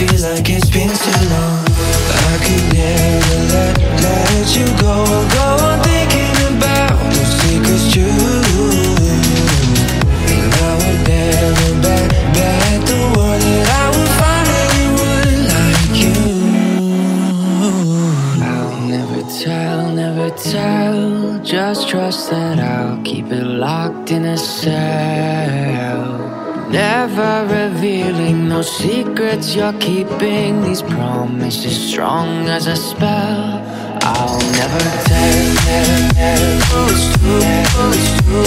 feels like it's been too long. I could never let, let you go. Go on thinking about those secrets true. And I would never bet, bet the world that I would find anyone like you. I'll never tell, never tell. Just trust that I'll keep it locked in a cell. Never revealing no secrets. You're keeping These promises strong as a spell. I'll never tell true, true, true.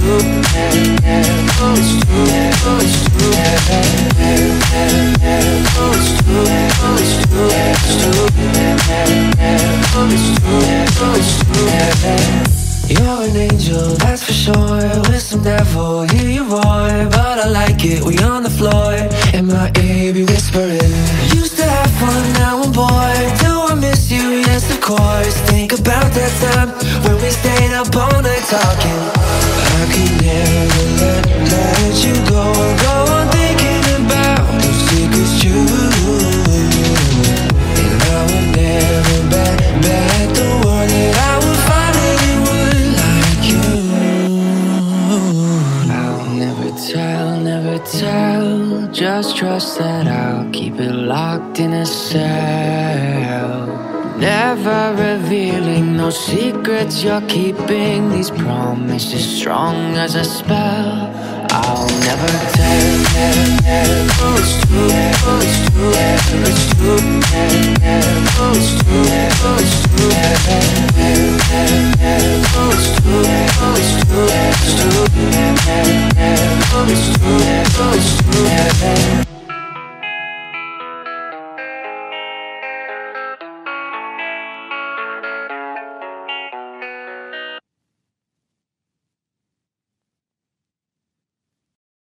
True, true. True, true, true. True, true. An angel, that's for sure. With some devil, hear you roar. But I like it, we on the floor. In my ear, be whispering. Used to have fun, now I'm bored. Do I miss you? Yes, of course. Tell, never tell. Just trust that I'll keep it locked in a cell. Never revealing no secrets you're keeping. These promises strong as a spell. I'll never tell. True, it's true, true, it's true, it's true. Yeah.